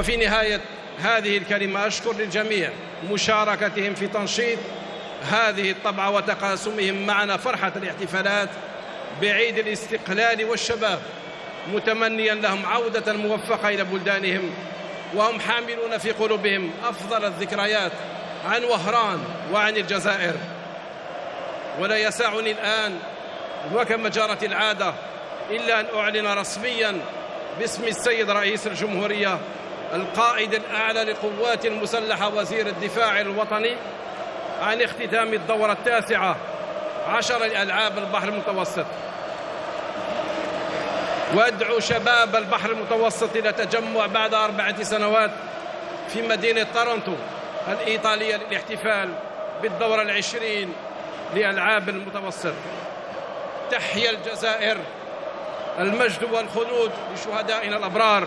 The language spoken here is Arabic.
وفي نهاية هذه الكلمة أشكر للجميع مشاركتهم في تنشيط هذه الطبعة وتقاسمهم معنا فرحة الاحتفالات بعيد الاستقلال والشباب متمنيا لهم عودة موفقة إلى بلدانهم وهم حاملون في قلوبهم أفضل الذكريات عن وهران وعن الجزائر. ولا يسعني الآن وكما جرت العادة إلا أن أعلن رسميا باسم السيد رئيس الجمهورية القائد الأعلى للقوات المسلحة وزير الدفاع الوطني عن اختتام الدورة التاسعة عشر لألعاب البحر المتوسط. وأدعو شباب البحر المتوسط إلى تجمع بعد أربعة سنوات في مدينة طورنتو الإيطالية للاحتفال بالدورة العشرين لألعاب المتوسط. تحيا الجزائر المجد والخلود لشهدائنا الأبرار.